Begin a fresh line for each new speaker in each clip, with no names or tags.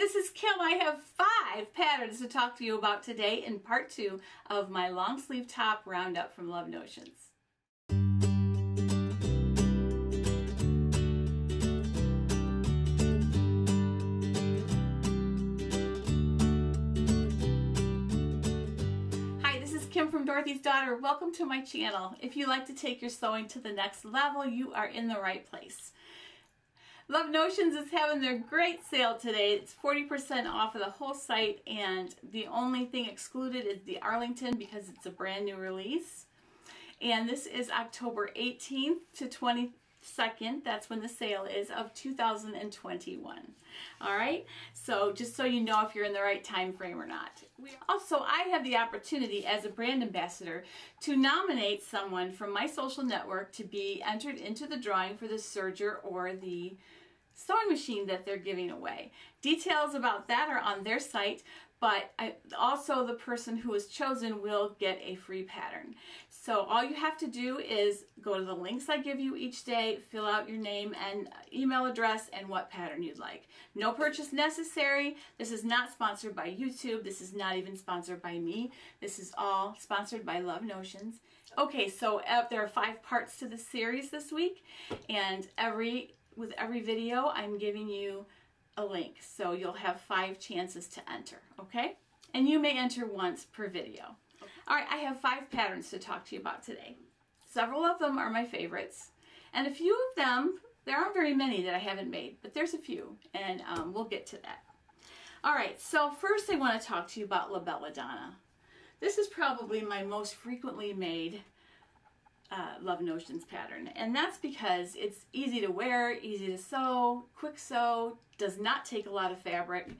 this is Kim. I have five patterns to talk to you about today in part two of my long sleeve top roundup from Love Notions. Hi, this is Kim from Dorothy's Daughter. Welcome to my channel. If you like to take your sewing to the next level, you are in the right place. Love Notions is having their great sale today. It's 40% off of the whole site and the only thing excluded is the Arlington because it's a brand new release. And this is October 18th to 22nd. That's when the sale is of 2021. All right. So just so you know if you're in the right time frame or not. Also, I have the opportunity as a brand ambassador to nominate someone from my social network to be entered into the drawing for the serger or the sewing machine that they're giving away. Details about that are on their site, but I, also the person who is chosen will get a free pattern. So all you have to do is go to the links I give you each day, fill out your name and email address and what pattern you'd like. No purchase necessary. This is not sponsored by YouTube. This is not even sponsored by me. This is all sponsored by Love Notions. Okay, so uh, there are five parts to the series this week and every with every video, I'm giving you a link. So you'll have five chances to enter, okay? And you may enter once per video. All right, I have five patterns to talk to you about today. Several of them are my favorites. And a few of them, there aren't very many that I haven't made, but there's a few, and um, we'll get to that. All right, so first I want to talk to you about La Belladonna. This is probably my most frequently made uh, Love Notions pattern. And that's because it's easy to wear, easy to sew, quick sew, does not take a lot of fabric,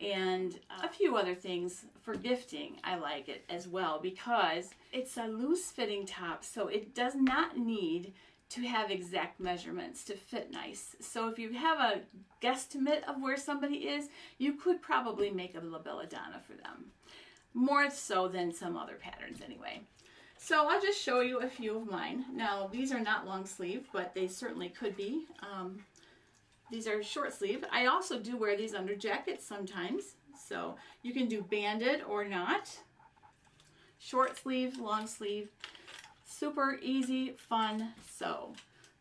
and a few other things for gifting. I like it as well because it's a loose fitting top, so it does not need to have exact measurements to fit nice. So if you have a guesstimate of where somebody is, you could probably make a La Belladonna for them. More so than some other patterns anyway. So I'll just show you a few of mine. Now these are not long sleeve, but they certainly could be. Um, these are short sleeve. I also do wear these under jackets sometimes. So you can do banded or not. Short sleeve, long sleeve. Super easy, fun sew.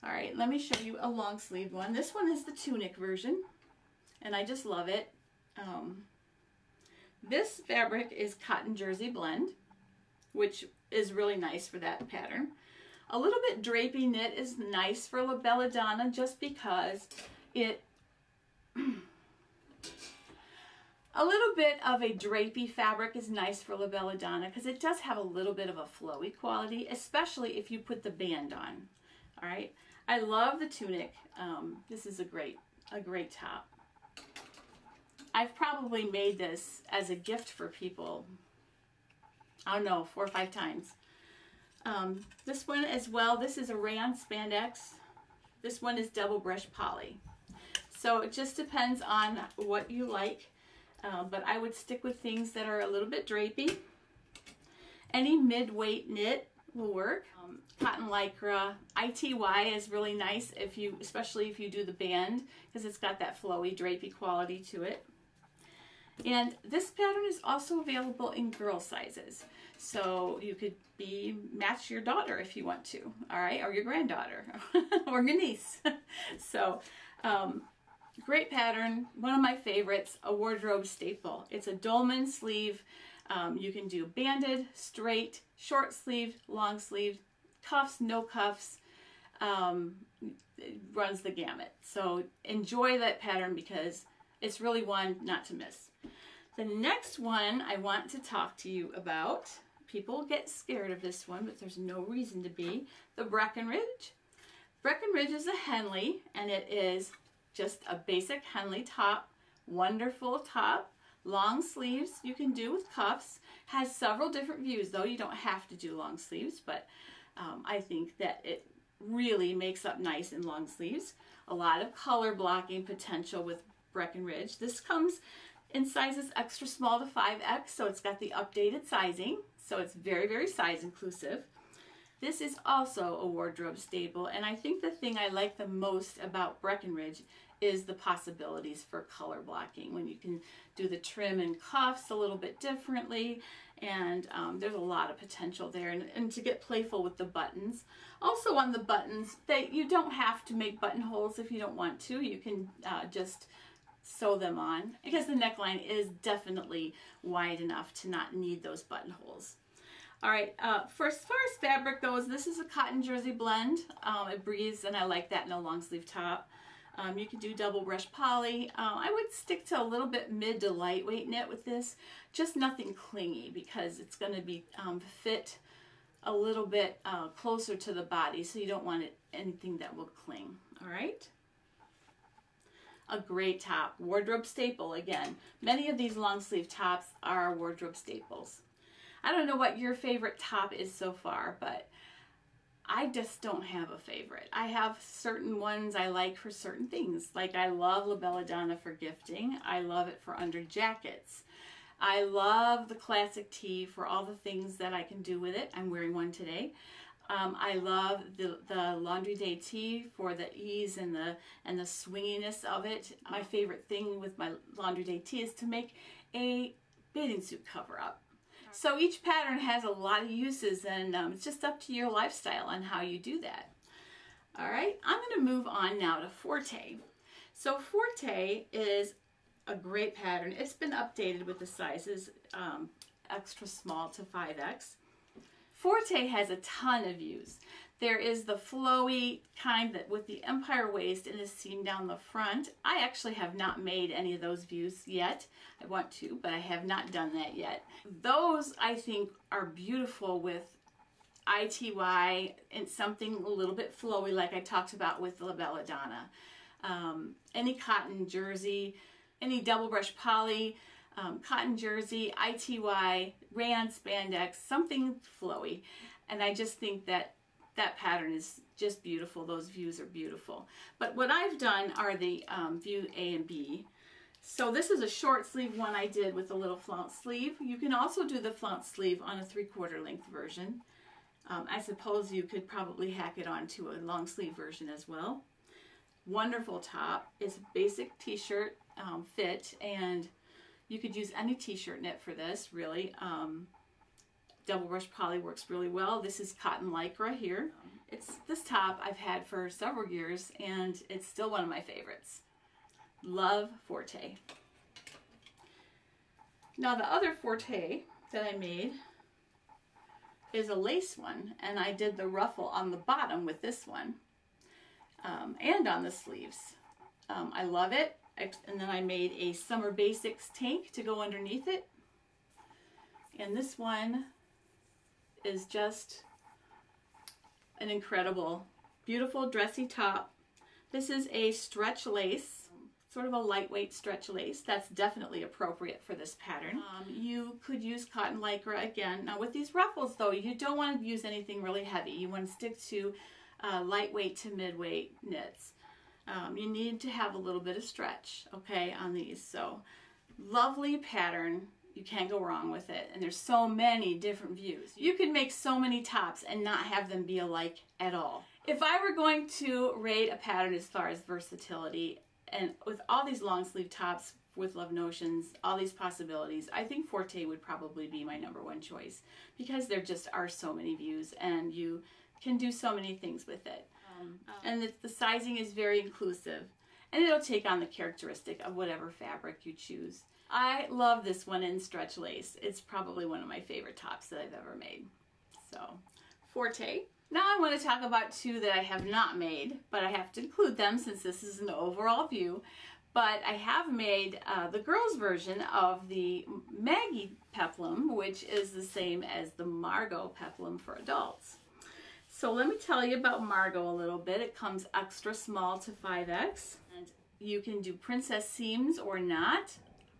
All right, let me show you a long sleeve one. This one is the tunic version, and I just love it. Um, this fabric is cotton jersey blend, which is really nice for that pattern. A little bit drapey knit is nice for La Belladonna just because it a little bit of a drapey fabric is nice for La Belladonna because it does have a little bit of a flowy quality, especially if you put the band on. All right, I love the tunic. Um, this is a great, a great top. I've probably made this as a gift for people I don't know, four or five times. Um, this one as well, this is a rayon spandex. This one is double brush poly. So it just depends on what you like, uh, but I would stick with things that are a little bit drapey. Any mid-weight knit will work. Um, cotton lycra, ITY is really nice if you, especially if you do the band, because it's got that flowy, drapey quality to it. And this pattern is also available in girl sizes. So you could be match your daughter if you want to, all right, or your granddaughter or your niece. so um, great pattern, one of my favorites, a wardrobe staple. It's a dolman sleeve. Um, you can do banded, straight, short sleeve, long sleeve, cuffs, no cuffs. Um, runs the gamut. So enjoy that pattern because it's really one not to miss. The next one I want to talk to you about, people get scared of this one, but there's no reason to be, the Breckenridge. Breckenridge is a Henley, and it is just a basic Henley top, wonderful top, long sleeves you can do with cuffs, has several different views though, you don't have to do long sleeves, but um, I think that it really makes up nice in long sleeves. A lot of color blocking potential with Breckenridge. This comes in sizes extra small to 5X, so it's got the updated sizing, so it's very, very size inclusive. This is also a wardrobe staple, and I think the thing I like the most about Breckenridge is the possibilities for color blocking when you can do the trim and cuffs a little bit differently and um, there's a lot of potential there and, and, to get playful with the buttons also on the buttons that you don't have to make buttonholes if you don't want to you can uh, just sew them on because the neckline is definitely wide enough to not need those buttonholes all right, uh, for as far as fabric goes, this is a cotton jersey blend. Um, it breathes, and I like that in a long sleeve top. Um, you can do double brush poly. Uh, I would stick to a little bit mid to lightweight knit with this, just nothing clingy because it's going to be um, fit a little bit uh, closer to the body, so you don't want it, anything that will cling. All right. A great top, wardrobe staple again. Many of these long sleeve tops are wardrobe staples. I don't know what your favorite top is so far, but I just don't have a favorite. I have certain ones I like for certain things. Like I love La Belladonna for gifting. I love it for under jackets. I love the classic tee for all the things that I can do with it. I'm wearing one today. Um, I love the, the Laundry Day tee for the ease and the and the swinginess of it. My favorite thing with my Laundry Day tee is to make a bathing suit cover up. So each pattern has a lot of uses and um, it's just up to your lifestyle and how you do that. All right, I'm going to move on now to Forte. So Forte is a great pattern. It's been updated with the sizes um, extra small to 5X. Forte has a ton of views. There is the flowy kind that with the empire waist and is seam down the front. I actually have not made any of those views yet. I want to, but I have not done that yet. Those I think are beautiful with ITY and something a little bit flowy like I talked about with La Belladonna. Um, any cotton jersey, any double brush poly, um, cotton jersey, ITY, rayon spandex, something flowy. And I just think that that pattern is just beautiful. Those views are beautiful. But what I've done are the um, view A and B. So this is a short sleeve one I did with a little flounce sleeve. You can also do the flounce sleeve on a three quarter length version. Um, I suppose you could probably hack it onto a long sleeve version as well. Wonderful top. It's a basic t-shirt um, fit and you could use any t-shirt knit for this really. Um, double brush poly works really well. This is cotton lycra here. It's this top I've had for several years and it's still one of my favorites. Love Forte. Now the other Forte that I made is a lace one and I did the ruffle on the bottom with this one um, and on the sleeves. Um, I love it and then I made a Summer Basics tank to go underneath it and this one is just an incredible, beautiful dressy top. This is a stretch lace, sort of a lightweight stretch lace. That's definitely appropriate for this pattern. Um, you could use cotton lycra again. Now with these ruffles though, you don't want to use anything really heavy. You want to stick to uh, lightweight to midweight knits. Um, you need to have a little bit of stretch, okay, on these. So lovely pattern. You can't go wrong with it. And there's so many different views. You can make so many tops and not have them be alike at all. If I were going to rate a pattern as far as versatility, and with all these long sleeve tops with Love Notions, all these possibilities, I think Forte would probably be my number one choice because there just are so many views and you can do so many things with it. Um, and the, the sizing is very inclusive and it'll take on the characteristic of whatever fabric you choose. I love this one in stretch lace. It's probably one of my favorite tops that I've ever made. So, Forte. Now I want to talk about two that I have not made, but I have to include them since this is an overall view. But I have made uh, the girls version of the Maggie peplum, which is the same as the Margot peplum for adults. So let me tell you about Margot a little bit. It comes extra small to 5X. And you can do princess seams or not.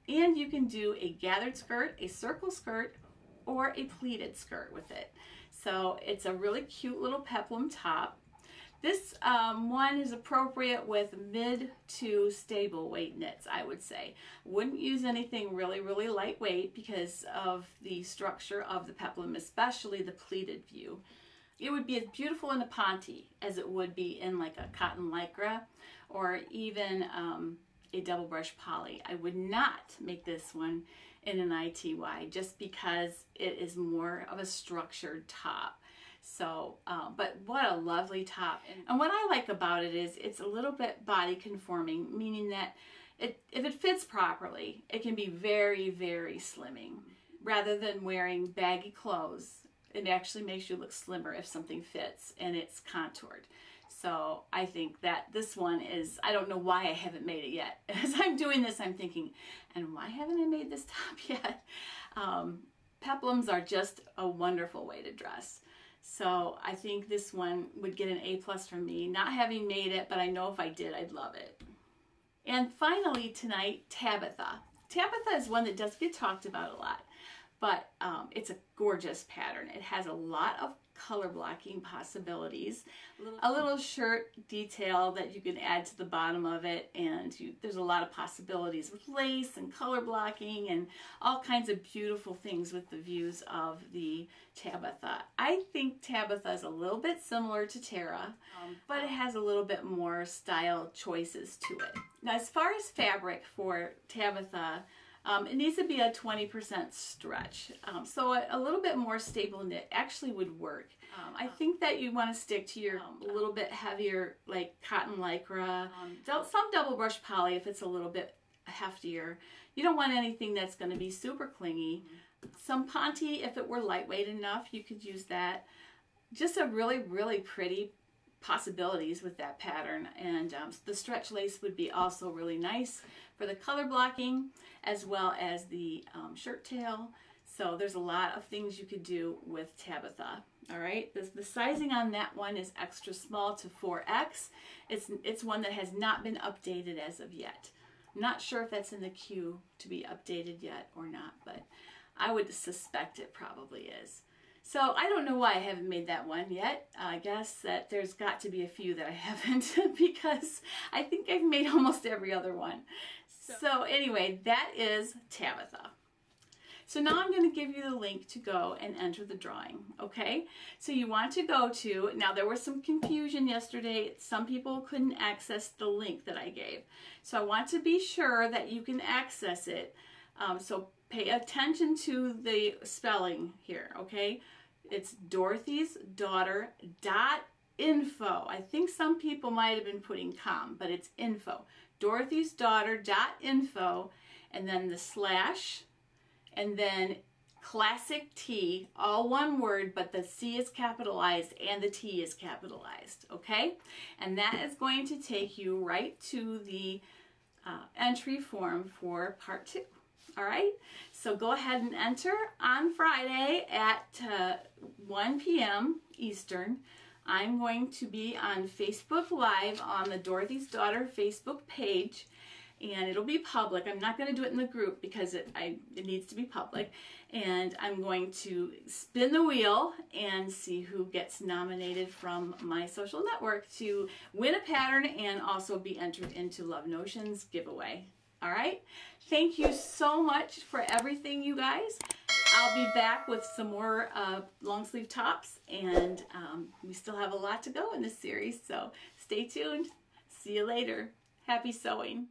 And you can do a gathered skirt, a circle skirt, or a pleated skirt with it. So it's a really cute little peplum top. This um, one is appropriate with mid to stable weight knits, I would say. Wouldn't use anything really, really lightweight because of the structure of the peplum, especially the pleated view. It would be as beautiful in a ponte as it would be in like a cotton lycra or even um, a double brush poly. I would not make this one in an ITY just because it is more of a structured top. So, uh, but what a lovely top. And, what I like about it is it's a little bit body conforming, meaning that it, if it fits properly, it can be very, very slimming. Rather than wearing baggy clothes, it actually makes you look slimmer if something fits and it's contoured. So I think that this one is, I don't know why I haven't made it yet. As I'm doing this, I'm thinking, and why haven't I made this top yet? Um, peplums are just a wonderful way to dress. So I think this one would get an A plus from me, not having made it, but I know if I did, I'd love it. And finally tonight, Tabitha. Tabitha is one that does get talked about a lot, but um, it's a gorgeous pattern. It has a lot of color blocking possibilities. A little shirt detail that you can add to the bottom of it and you, there's a lot of possibilities with lace and color blocking and all kinds of beautiful things with the views of the Tabitha. I think Tabitha is a little bit similar to Tara, um, but it has a little bit more style choices to it. Now as far as fabric for Tabitha, um, it needs to be a 20% stretch. Um, so a, a, little bit more stable knit actually would work. Um, I think that you want to stick to your um, a little bit heavier like cotton lycra. Um, some double brush poly if it's a little bit heftier. You don't want anything that's going to be super clingy. Some ponte if it were lightweight enough you could use that. Just a really really pretty possibilities with that pattern. And um, the stretch lace would be also really nice for the color blocking as well as the um, shirt tail. So there's a lot of things you could do with Tabitha. All right? The, the sizing on that one is extra small to 4x it's it's one that has not been updated as of yet. Not sure if that's in the queue to be updated yet or not but I would suspect it probably is so I don't know why I haven't made that one yet. I guess that there's got to be a few that I haven't because I think I've made almost every other one. So, so anyway, that is Tabitha. So now I'm going to give you the link to go and enter the drawing, okay? So you want to go to, now there was some confusion yesterday. Some people couldn't access the link that I gave. So I want to be sure that you can access it. Um, so pay attention to the spelling here, okay? It's Dorothy's daughter dot info. I think some people might have been putting com, but it's info. Dorothy's daughter dot info, and then the slash, and then classic T, all one word, but the C is capitalized and the T is capitalized, okay? And that is going to take you right to the uh, entry form for part two. All right, so go ahead and enter on Friday at uh, 1 p.m. Eastern. I'm going to be on Facebook Live on the Dorothy's Daughter Facebook page and it'll be public. I'm not going to do it in the group because it, I, it needs to be public. And I'm going to spin the wheel and see who gets nominated from my social network to win a pattern and also be entered into Love Notions giveaway. All right. Thank you so much for everything, you guys. I'll be back with some more uh, long sleeve tops and um, we still have a lot to go in this series. So stay tuned. See you later. Happy sewing.